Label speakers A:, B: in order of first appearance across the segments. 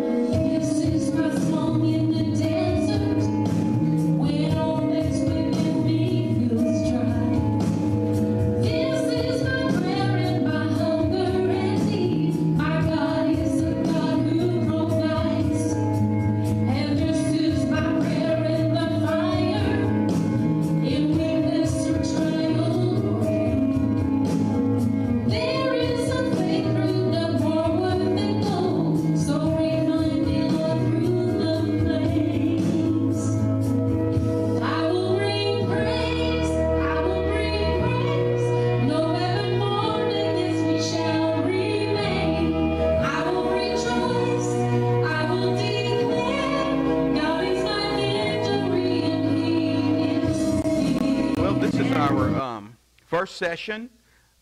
A: This is my song in the
B: day. Session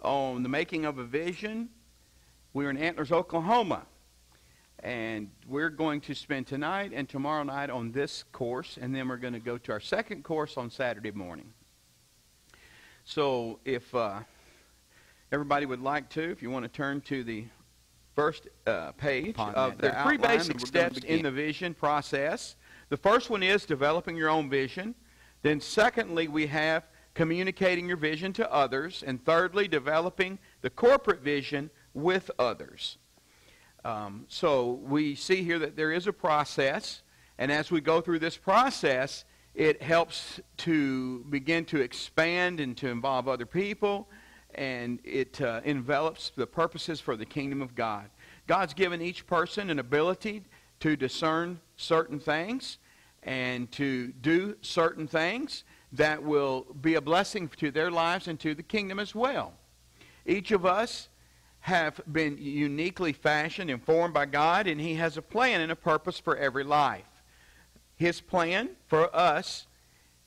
B: on the making of a vision. We're in Antlers, Oklahoma. And we're going to spend tonight and tomorrow night on this course, and then we're going to go to our second course on Saturday morning. So if uh, everybody would like to, if you want to turn to the first uh, page of the three basic steps in the vision process. The first one is developing your own vision. Then secondly, we have communicating your vision to others. And thirdly, developing the corporate vision with others. Um, so we see here that there is a process, and as we go through this process, it helps to begin to expand and to involve other people, and it uh, envelops the purposes for the kingdom of God. God's given each person an ability to discern certain things and to do certain things that will be a blessing to their lives and to the kingdom as well. Each of us have been uniquely fashioned and formed by God, and He has a plan and a purpose for every life. His plan for us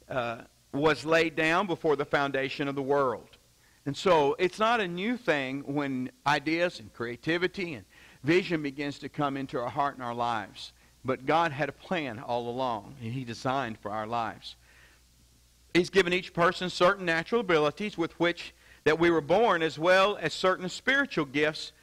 B: uh, was laid down before the foundation of the world. And so it's not a new thing when ideas and creativity and vision begins to come into our heart and our lives. But God had a plan all along, and He designed for our lives. He's given each person certain natural abilities with which that we were born, as well as certain spiritual gifts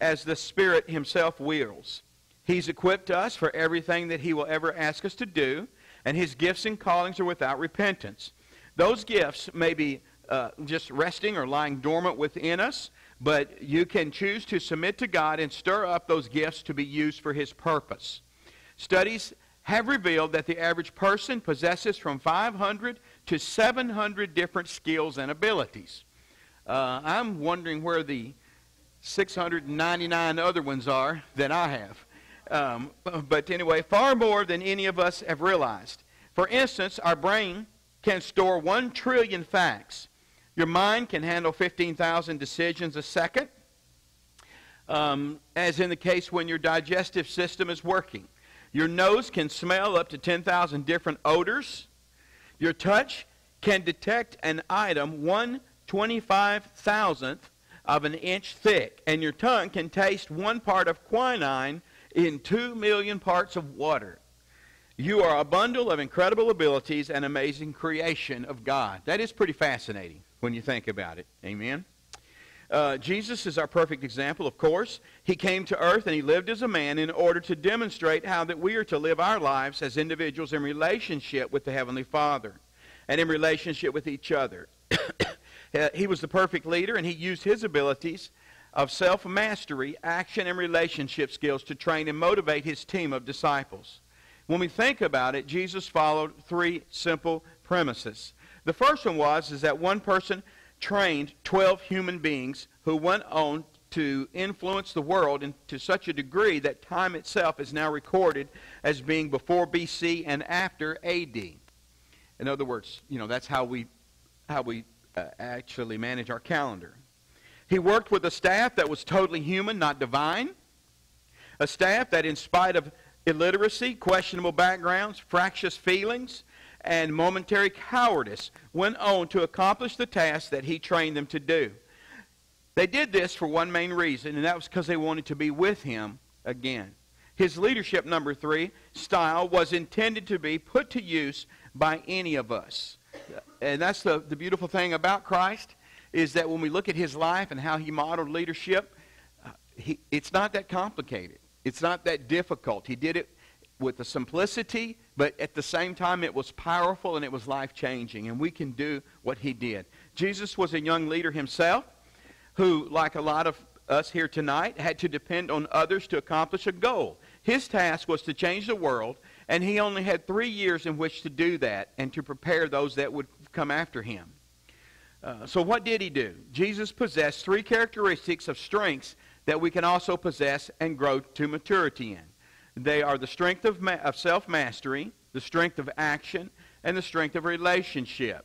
B: as the Spirit Himself wills. He's equipped us for everything that He will ever ask us to do, and His gifts and callings are without repentance. Those gifts may be uh, just resting or lying dormant within us, but you can choose to submit to God and stir up those gifts to be used for His purpose. Studies have revealed that the average person possesses from 500 to 700 different skills and abilities. Uh, I'm wondering where the 699 other ones are that I have. Um, but anyway, far more than any of us have realized. For instance, our brain can store 1 trillion facts. Your mind can handle 15,000 decisions a second, um, as in the case when your digestive system is working. Your nose can smell up to 10,000 different odors. Your touch can detect an item 1 25,000th of an inch thick, and your tongue can taste one part of quinine in 2 million parts of water. You are a bundle of incredible abilities and amazing creation of God. That is pretty fascinating when you think about it. Amen. Uh, Jesus is our perfect example, of course. He came to earth and he lived as a man in order to demonstrate how that we are to live our lives as individuals in relationship with the Heavenly Father and in relationship with each other. Uh, he was the perfect leader and he used his abilities of self-mastery, action, and relationship skills to train and motivate his team of disciples. When we think about it, Jesus followed three simple premises. The first one was is that one person trained 12 human beings who went on to influence the world in, to such a degree that time itself is now recorded as being before BC and after AD. In other words, you know, that's how we how we uh, actually manage our calendar. He worked with a staff that was totally human, not divine. A staff that, in spite of illiteracy, questionable backgrounds, fractious feelings, and momentary cowardice, went on to accomplish the task that he trained them to do. They did this for one main reason, and that was because they wanted to be with him again. His leadership, number three, style was intended to be put to use by any of us. And that's the, the beautiful thing about Christ, is that when we look at his life and how he modeled leadership, uh, he, it's not that complicated. It's not that difficult. He did it with the simplicity, but at the same time it was powerful and it was life changing. And we can do what he did. Jesus was a young leader himself who, like a lot of us here tonight, had to depend on others to accomplish a goal. His task was to change the world, and he only had three years in which to do that and to prepare those that would come after him. Uh, so, what did he do? Jesus possessed three characteristics of strengths that we can also possess and grow to maturity in. They are the strength of, ma- of self mastery, the strength of action, and the strength of relationship.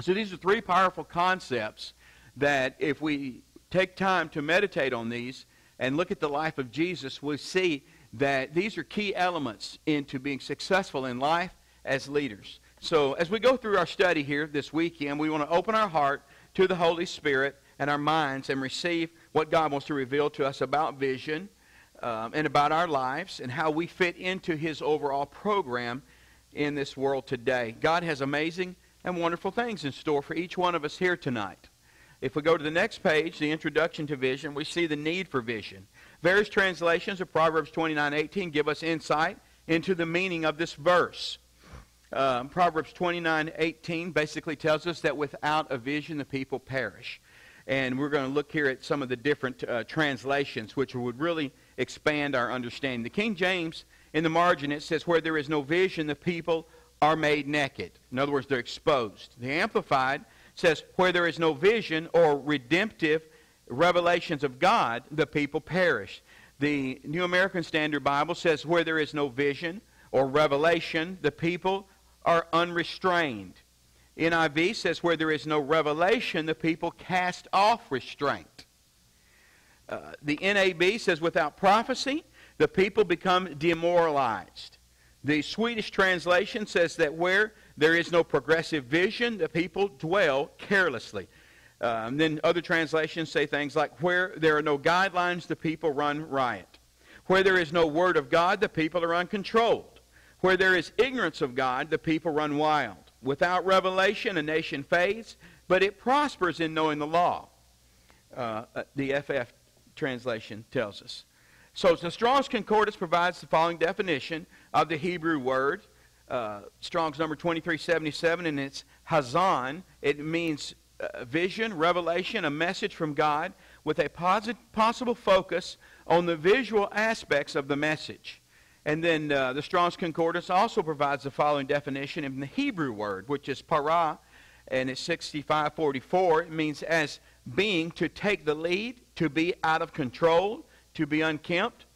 B: So, these are three powerful concepts that if we take time to meditate on these and look at the life of Jesus, we see that these are key elements into being successful in life as leaders. So, as we go through our study here this weekend, we want to open our heart to the Holy Spirit and our minds and receive what God wants to reveal to us about vision um, and about our lives and how we fit into His overall program in this world today. God has amazing and wonderful things in store for each one of us here tonight. If we go to the next page, the introduction to vision, we see the need for vision. Various translations of Proverbs 29:18 give us insight into the meaning of this verse. Um, Proverbs 29:18 basically tells us that without a vision, the people perish. And we're going to look here at some of the different uh, translations, which would really expand our understanding. The King James, in the margin, it says, Where there is no vision, the people are made naked. In other words, they're exposed. The Amplified says, Where there is no vision or redemptive revelations of God, the people perish. The New American Standard Bible says, Where there is no vision or revelation, the people are unrestrained. NIV says, Where there is no revelation, the people cast off restraint. Uh, the NAB says, Without prophecy, the people become demoralized. The Swedish translation says that where there is no progressive vision, the people dwell carelessly. Um, then other translations say things like, where there are no guidelines, the people run riot. Where there is no word of God, the people are uncontrolled. Where there is ignorance of God, the people run wild. Without revelation, a nation fades, but it prospers in knowing the law. Uh, the FF translation tells us. So the Strong's Concordance provides the following definition of the Hebrew word. Uh, Strong's number 2377, and it's Hazan. It means uh, vision, revelation, a message from God with a posit- possible focus on the visual aspects of the message. And then uh, the Strong's Concordance also provides the following definition in the Hebrew word, which is para, and it's 6544. It means as being to take the lead, to be out of control, to be unkempt,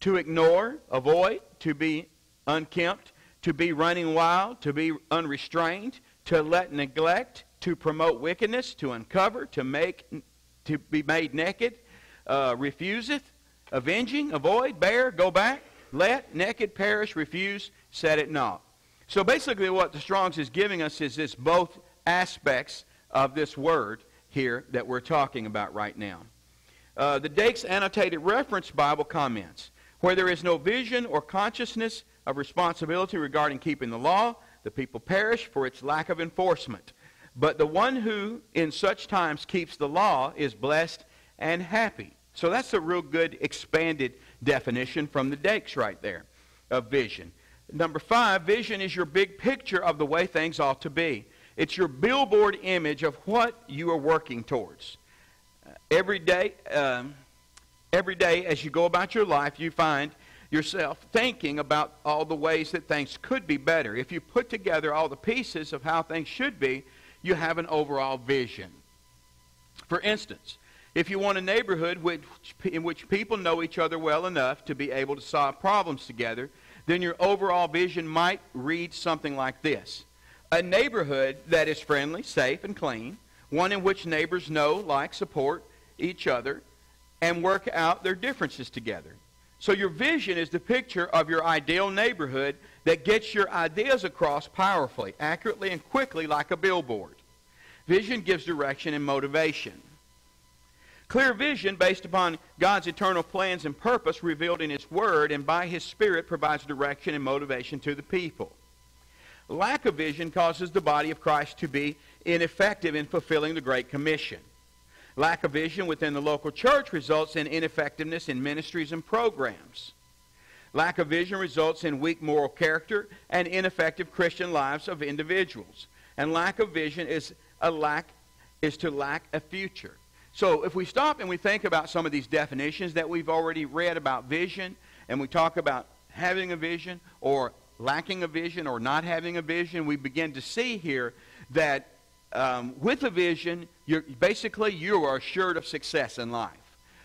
B: to ignore, avoid, to be unkempt, to be running wild, to be unrestrained, to let neglect, to promote wickedness, to uncover, to make, to be made naked, uh, refuseth, avenging, avoid, bear, go back, let, naked, perish, refuse, set it not. So basically what the Strong's is giving us is this both aspects of this word here that we're talking about right now. Uh, the Dake's Annotated Reference Bible comments, where there is no vision or consciousness of responsibility regarding keeping the law, the people perish for its lack of enforcement. But the one who in such times keeps the law is blessed and happy. So that's a real good expanded definition from the Dakes right there of vision. Number five, vision is your big picture of the way things ought to be. It's your billboard image of what you are working towards. Uh, every day, um, every day as you go about your life, you find yourself thinking about all the ways that things could be better. If you put together all the pieces of how things should be, you have an overall vision. For instance, if you want a neighborhood which, in which people know each other well enough to be able to solve problems together, then your overall vision might read something like this. A neighborhood that is friendly, safe, and clean, one in which neighbors know, like, support each other, and work out their differences together. So your vision is the picture of your ideal neighborhood that gets your ideas across powerfully, accurately, and quickly like a billboard. Vision gives direction and motivation. Clear vision based upon God's eternal plans and purpose revealed in His Word and by His Spirit provides direction and motivation to the people. Lack of vision causes the body of Christ to be ineffective in fulfilling the Great Commission. Lack of vision within the local church results in ineffectiveness in ministries and programs. Lack of vision results in weak moral character and ineffective Christian lives of individuals. And lack of vision is a lack is to lack a future. So if we stop and we think about some of these definitions that we've already read about vision, and we talk about having a vision or lacking a vision or not having a vision, we begin to see here that um, with a vision, you're, basically you are assured of success in life.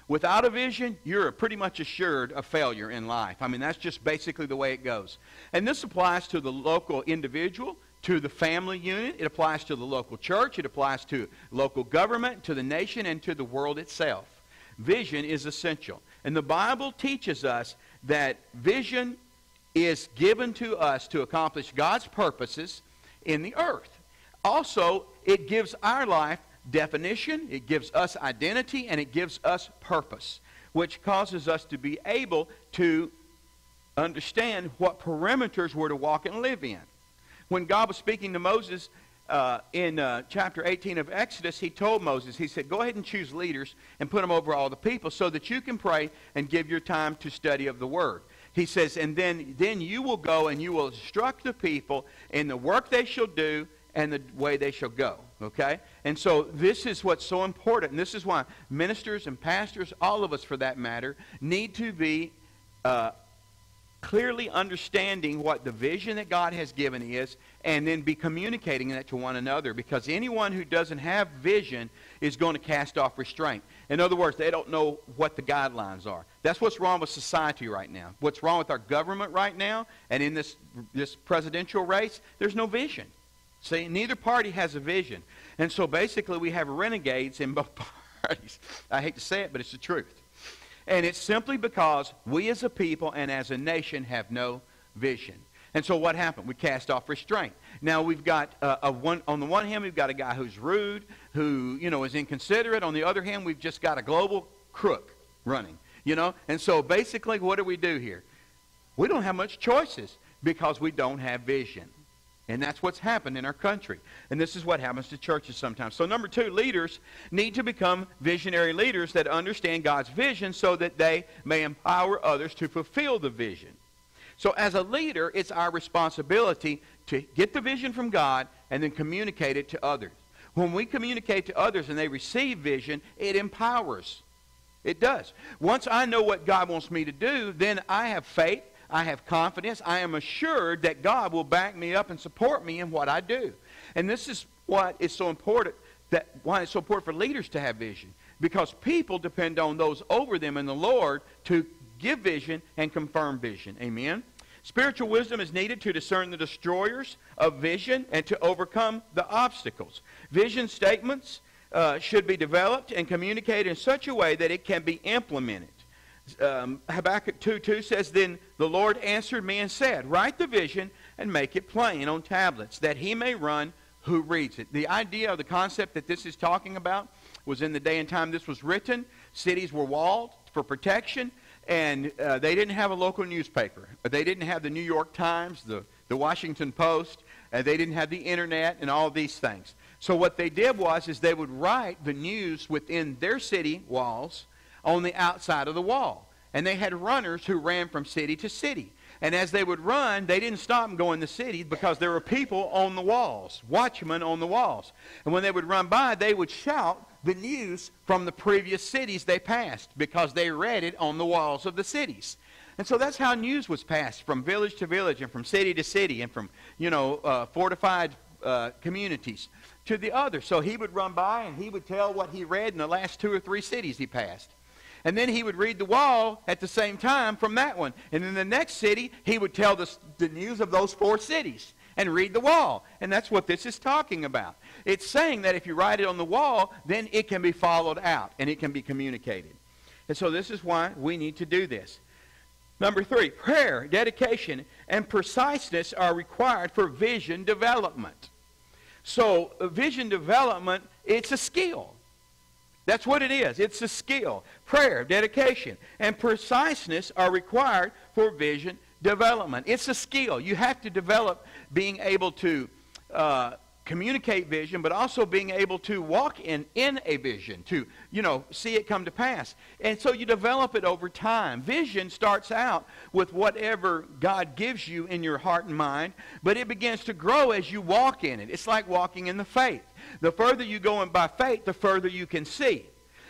B: Without a vision, you're pretty much assured of failure in life. I mean, that's just basically the way it goes. And this applies to the local individual, to the family unit, it applies to the local church, it applies to local government, to the nation, and to the world itself. Vision is essential. And the Bible teaches us that vision is given to us to accomplish God's purposes in the earth. Also, it gives our life definition, it gives us identity, and it gives us purpose, which causes us to be able to understand what perimeters we're to walk and live in. When God was speaking to Moses uh, in uh, chapter 18 of Exodus, he told Moses, he said, go ahead and choose leaders and put them over all the people so that you can pray and give your time to study of the word. He says, and then, then you will go and you will instruct the people in the work they shall do and the way they shall go. Okay? And so this is what's so important. And this is why ministers and pastors, all of us for that matter, need to be uh, clearly understanding what the vision that God has given is and then be communicating that to one another because anyone who doesn't have vision is going to cast off restraint. In other words, they don't know what the guidelines are. That's what's wrong with society right now. What's wrong with our government right now and in this, this presidential race, there's no vision. See, neither party has a vision. And so basically we have renegades in both parties. I hate to say it, but it's the truth. And it's simply because we as a people and as a nation have no vision. And so what happened? We cast off restraint. Now we've got uh, a one on the one hand we've got a guy who's rude, who you know is inconsiderate. On the other hand, we've just got a global crook running. You know, and so basically, what do we do here? We don't have much choices because we don't have vision. And that's what's happened in our country. And this is what happens to churches sometimes. So, number two, leaders need to become visionary leaders that understand God's vision so that they may empower others to fulfill the vision. So, as a leader, it's our responsibility to get the vision from God and then communicate it to others. When we communicate to others and they receive vision, it empowers. It does. Once I know what God wants me to do, then I have faith I have confidence. I am assured that God will back me up and support me in what I do. And this is what is so important that why it's so important for leaders to have vision. Because people depend on those over them in the Lord to give vision and confirm vision. Amen. Spiritual wisdom is needed to discern the destroyers of vision and to overcome the obstacles. Vision statements uh, should be developed and communicated in such a way that it can be implemented um, Habakkuk 2 2 says, Then the Lord answered me and said, Write the vision and make it plain on tablets, that he may run who reads it. The idea of the concept that this is talking about was in the day and time this was written. Cities were walled for protection, and uh, they didn't have a local newspaper. They didn't have the New York Times, the, the Washington Post, and they didn't have the internet and all these things. So what they did was is they would write the news within their city walls on the outside of the wall. And they had runners who ran from city to city. And as they would run, they didn't stop and go in the city because there were people on the walls, watchmen on the walls. And when they would run by, they would shout the news from the previous cities they passed because they read it on the walls of the cities. And so that's how news was passed from village to village and from city to city and from, you know, uh, fortified uh, communities to the other. So he would run by and he would tell what he read in the last two or three cities he passed. And then he would read the wall at the same time from that one. And in the next city, he would tell the, the news of those four cities and read the wall. And that's what this is talking about. It's saying that if you write it on the wall, then it can be followed out and it can be communicated. And so this is why we need to do this. Number three, prayer, dedication, and preciseness are required for vision development. So uh, vision development, it's a skill. That's what it is. It's a skill. Prayer, dedication, and preciseness are required for vision development. It's a skill. You have to develop being able to uh, communicate vision, but also being able to walk in, in a vision, to, you know, see it come to pass. And so you develop it over time. Vision starts out with whatever God gives you in your heart and mind, but it begins to grow as you walk in it. It's like walking in the faith. The further you go in by faith, the further you can see.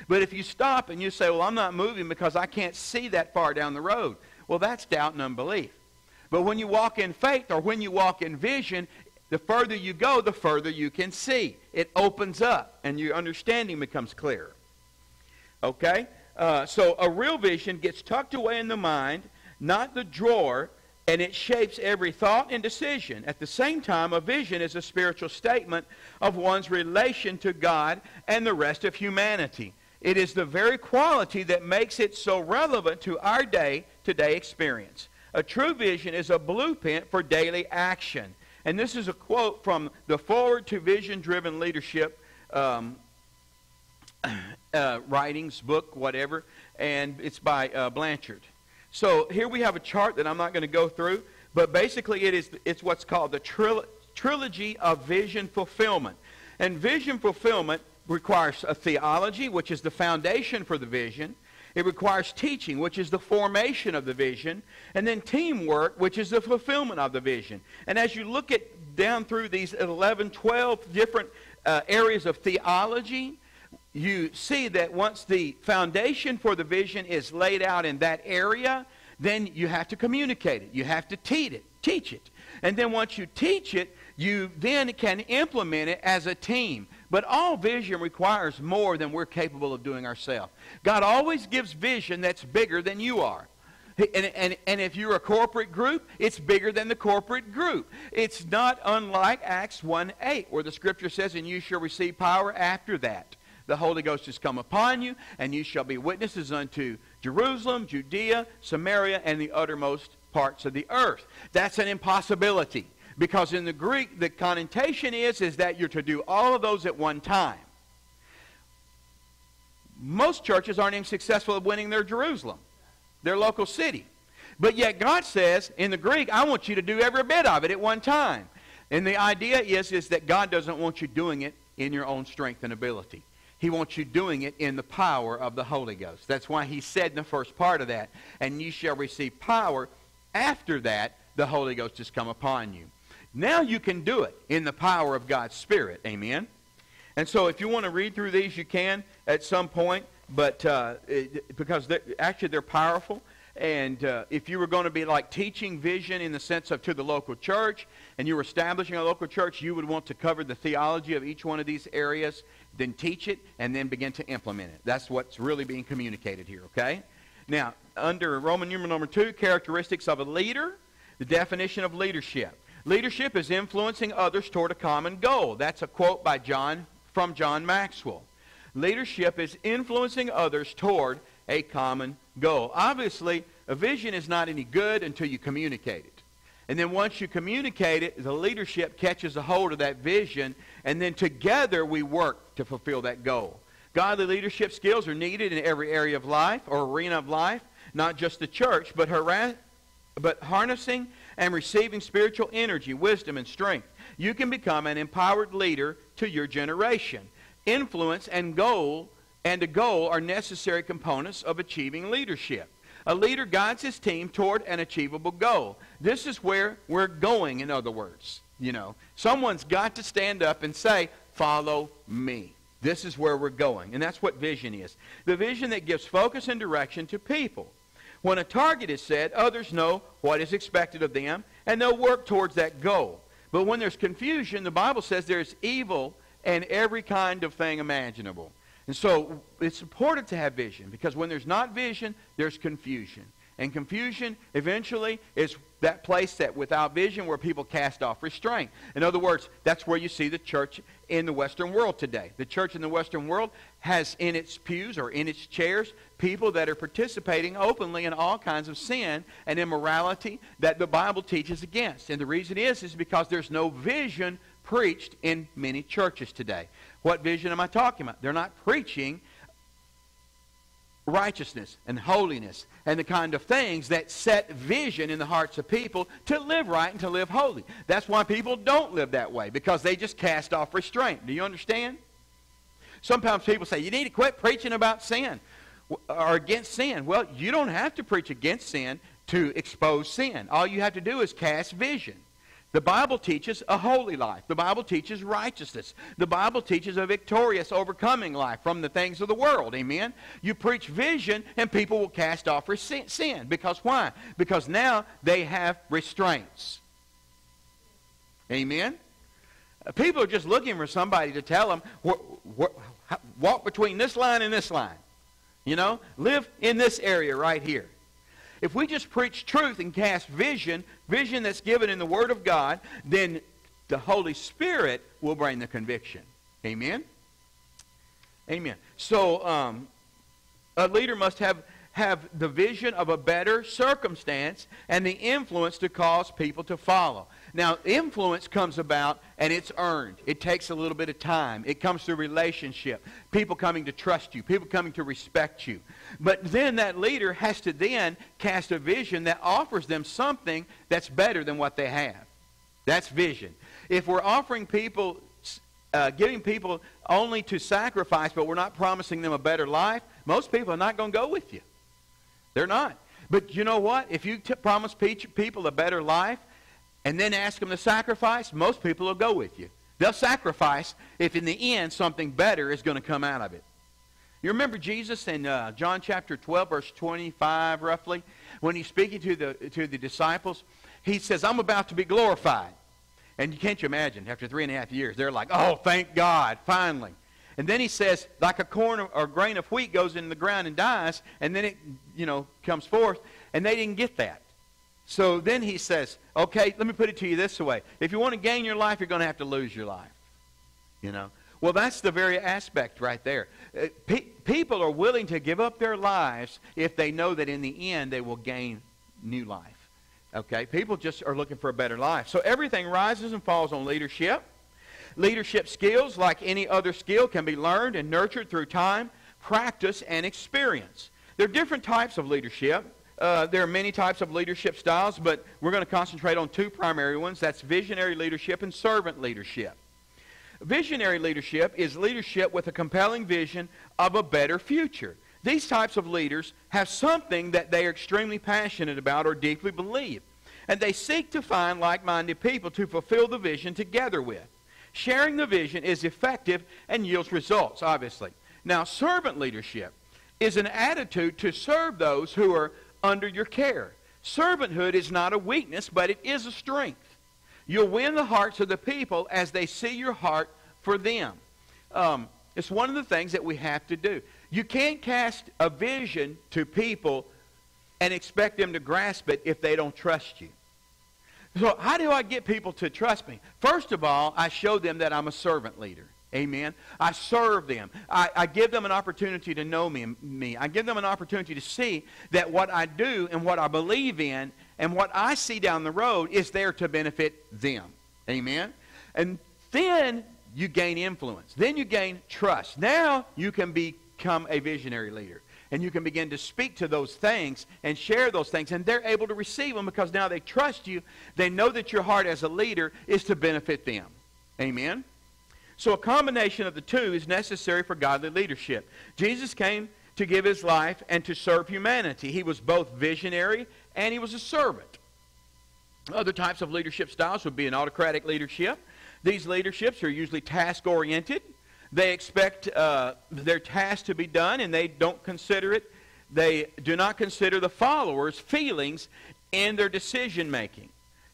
B: But if you stop and you say, well, I'm not moving because I can't see that far down the road, well, that's doubt and unbelief. But when you walk in faith or when you walk in vision, the further you go, the further you can see. It opens up and your understanding becomes clearer. Okay? Uh, so a real vision gets tucked away in the mind, not the drawer, and it shapes every thought and decision. At the same time, a vision is a spiritual statement of one's relation to God and the rest of humanity. It is the very quality that makes it so relevant to our day to day experience. A true vision is a blueprint for daily action. And this is a quote from the Foreword to Vision Driven Leadership um, uh, writings, book, whatever, and it's by uh, Blanchard. So here we have a chart that I'm not going to go through, but basically it is it's what's called the tril- trilogy of vision fulfillment. And vision fulfillment requires a theology, which is the foundation for the vision. It requires teaching, which is the formation of the vision, and then teamwork, which is the fulfillment of the vision. And as you look at down through these 11, 12 different uh, areas of theology, you see that once the foundation for the vision is laid out in that area, then you have to communicate it. You have to teach it. Teach it. And then once you teach it, you then can implement it as a team. But all vision requires more than we're capable of doing ourselves. God always gives vision that's bigger than you are. And, and, and if you're a corporate group, it's bigger than the corporate group. It's not unlike Acts 1 8, where the scripture says, And you shall receive power after that. The Holy Ghost has come upon you, and you shall be witnesses unto Jerusalem, Judea, Samaria, and the uttermost parts of the earth. That's an impossibility. Because in the Greek, the connotation is, is that you're to do all of those at one time. Most churches aren't even successful at winning their Jerusalem, their local city. But yet God says, in the Greek, I want you to do every bit of it at one time. And the idea is, is that God doesn't want you doing it in your own strength and ability. He wants you doing it in the power of the Holy Ghost. That's why he said in the first part of that, and you shall receive power. After that, the Holy Ghost has come upon you. Now you can do it in the power of God's Spirit. Amen? And so if you want to read through these, you can at some point, but uh, it, because they're, actually they're powerful. And uh, if you were going to be like teaching vision in the sense of to the local church, and you were establishing a local church, you would want to cover the theology of each one of these areas, then teach it, and then begin to implement it. That's what's really being communicated here, okay? Now, under Roman numeral number two, characteristics of a leader, the definition of leadership. Leadership is influencing others toward a common goal. That's a quote by John from John Maxwell. Leadership is influencing others toward a common goal. Obviously, a vision is not any good until you communicate it. And then once you communicate it, the leadership catches a hold of that vision, and then together we work to fulfill that goal. Godly leadership skills are needed in every area of life or arena of life, not just the church, but, harass, but harnessing and receiving spiritual energy, wisdom, and strength. You can become an empowered leader to your generation. Influence and goal and a goal are necessary components of achieving leadership. A leader guides his team toward an achievable goal. This is where we're going, in other words. You know, someone's got to stand up and say, follow me. This is where we're going. And that's what vision is. The vision that gives focus and direction to people. When a target is set, others know what is expected of them, and they'll work towards that goal. But when there's confusion, the Bible says there's evil and every kind of thing imaginable. And so it's important to have vision because when there's not vision, there's confusion. And confusion eventually is that place that without vision where people cast off restraint. In other words, that's where you see the church in the Western world today. The church in the Western world has in its pews or in its chairs people that are participating openly in all kinds of sin and immorality that the Bible teaches against. And the reason is is because there's no vision preached in many churches today. What vision am I talking about? They're not preaching righteousness and holiness and the kind of things that set vision in the hearts of people to live right and to live holy. That's why people don't live that way, because they just cast off restraint. Do you understand? Sometimes people say, you need to quit preaching about sin or against sin. Well, you don't have to preach against sin to expose sin. All you have to do is cast vision. The Bible teaches a holy life. The Bible teaches righteousness. The Bible teaches a victorious, overcoming life from the things of the world. Amen? You preach vision, and people will cast off sin. Because why? Because now they have restraints. Amen? Uh, people are just looking for somebody to tell them, walk between this line and this line. You know, live in this area right here. If we just preach truth and cast vision, vision that's given in the Word of God, then the Holy Spirit will bring the conviction. Amen? Amen. So um, a leader must have, have the vision of a better circumstance and the influence to cause people to follow. Now, influence comes about and it's earned. It takes a little bit of time. It comes through relationship. People coming to trust you. People coming to respect you. But then that leader has to then cast a vision that offers them something that's better than what they have. That's vision. If we're offering people, uh, giving people only to sacrifice, but we're not promising them a better life, most people are not going to go with you. They're not. But you know what? If you promise people a better life, and then ask them to sacrifice, most people will go with you. They'll sacrifice if in the end something better is going to come out of it. You remember Jesus in uh, John chapter 12, verse 25, roughly, when he's speaking to the, to the disciples, he says, I'm about to be glorified. And you can't you imagine, after three and a half years, they're like, oh, thank God, finally. And then he says, like a corn or grain of wheat goes in the ground and dies, and then it, you know, comes forth, and they didn't get that. So then he says, okay, let me put it to you this way. If you want to gain your life, you're going to have to lose your life. You know? Well, that's the very aspect right there. Uh, pe- people are willing to give up their lives if they know that in the end they will gain new life. Okay? People just are looking for a better life. So everything rises and falls on leadership. Leadership skills, like any other skill, can be learned and nurtured through time, practice, and experience. There are different types of leadership. Uh, there are many types of leadership styles, but we're going to concentrate on two primary ones. That's visionary leadership and servant leadership. Visionary leadership is leadership with a compelling vision of a better future. These types of leaders have something that they are extremely passionate about or deeply believe, and they seek to find like-minded people to fulfill the vision together with. Sharing the vision is effective and yields results, obviously. Now, servant leadership is an attitude to serve those who are under your care. Servanthood is not a weakness, but it is a strength. You'll win the hearts of the people as they see your heart for them. Um, it's one of the things that we have to do. You can't cast a vision to people and expect them to grasp it if they don't trust you. So how do I get people to trust me? First of all, I show them that I'm a servant leader. Amen. I serve them. I, I, give them an opportunity to know me, me. I give them an opportunity to see that what I do and what I believe in and what I see down the road is there to benefit them. Amen. And then you gain influence. Then you gain trust. Now you can become a visionary leader. And you can begin to speak to those things and share those things. And they're able to receive them because now they trust you. They know that your heart as a leader is to benefit them. Amen. So a combination of the two is necessary for godly leadership. Jesus came to give his life and to serve humanity. He was both visionary and he was a servant. Other types of leadership styles would be an autocratic leadership. These leaderships are usually task-oriented. They expect uh, their task to be done and they don't consider it. They do not consider the followers' feelings in their decision making.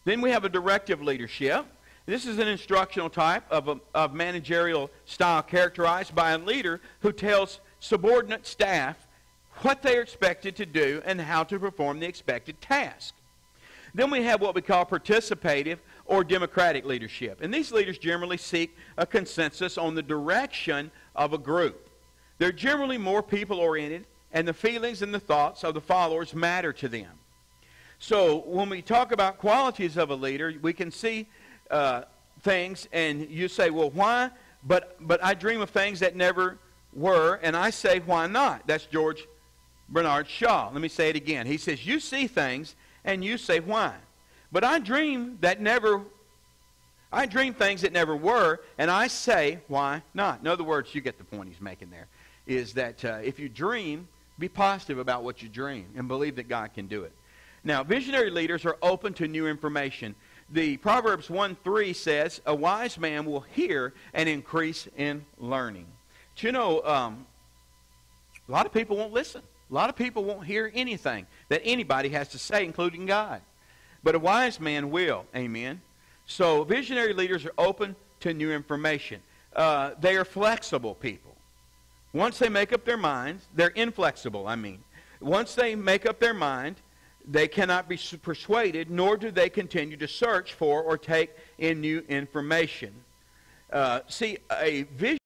B: Then we have a directive leadership. This is an instructional type of, a, of managerial style characterized by a leader who tells subordinate staff what they are expected to do and how to perform the expected task. Then we have what we call participative or democratic leadership. And these leaders generally seek a consensus on the direction of a group. They're generally more people oriented, and the feelings and the thoughts of the followers matter to them. So when we talk about qualities of a leader, we can see uh, things, and you say, well, why? But, but I dream of things that never were, and I say, why not? That's George Bernard Shaw. Let me say it again. He says, You see things and you say, Why? But I dream that never, I dream things that never were, and I say, Why not? In other words, you get the point he's making there, is that uh, if you dream, be positive about what you dream and believe that God can do it. Now, visionary leaders are open to new information. The Proverbs 1 3 says, A wise man will hear and increase in learning. But you know, um, a lot of people won't listen. A lot of people won't hear anything that anybody has to say, including God. But a wise man will. Amen. So visionary leaders are open to new information. Uh, they are flexible people. Once they make up their minds, they're inflexible, I mean. Once they make up their mind, they cannot be persuaded, nor do they continue to search for or take in new information. Uh, see, a vision